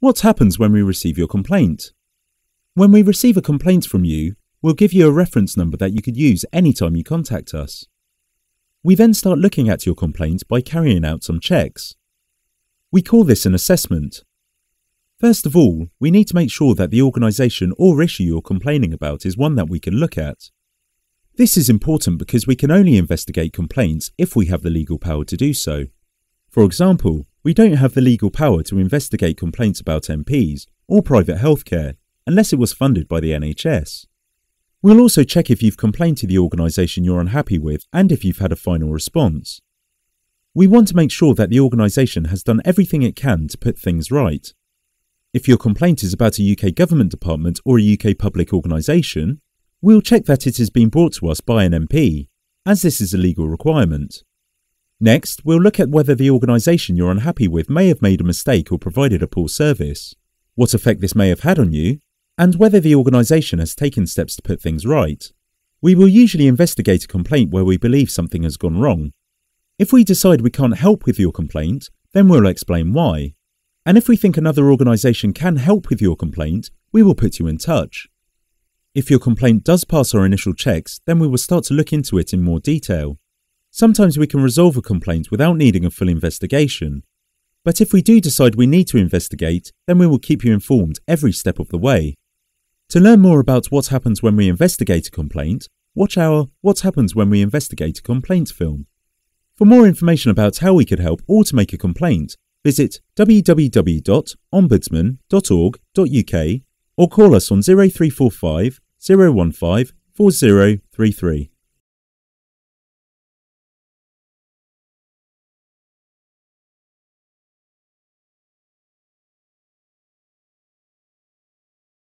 What happens when we receive your complaint? When we receive a complaint from you, we'll give you a reference number that you could use anytime you contact us. We then start looking at your complaint by carrying out some checks. We call this an assessment. First of all, we need to make sure that the organisation or issue you're complaining about is one that we can look at. This is important because we can only investigate complaints if we have the legal power to do so. For example, we don't have the legal power to investigate complaints about MPs or private healthcare unless it was funded by the NHS. We'll also check if you've complained to the organisation you're unhappy with and if you've had a final response. We want to make sure that the organisation has done everything it can to put things right. If your complaint is about a UK government department or a UK public organisation, we'll check that it has been brought to us by an MP, as this is a legal requirement. Next, we'll look at whether the organisation you're unhappy with may have made a mistake or provided a poor service, what effect this may have had on you, and whether the organisation has taken steps to put things right. We will usually investigate a complaint where we believe something has gone wrong. If we decide we can't help with your complaint, then we'll explain why. And if we think another organisation can help with your complaint, we will put you in touch. If your complaint does pass our initial checks, then we will start to look into it in more detail. Sometimes we can resolve a complaint without needing a full investigation. But if we do decide we need to investigate, then we will keep you informed every step of the way. To learn more about what happens when we investigate a complaint, watch our What Happens When We Investigate a Complaint film. For more information about how we could help or to make a complaint, visit www.ombudsman.org.uk or call us on 0345 015 4033.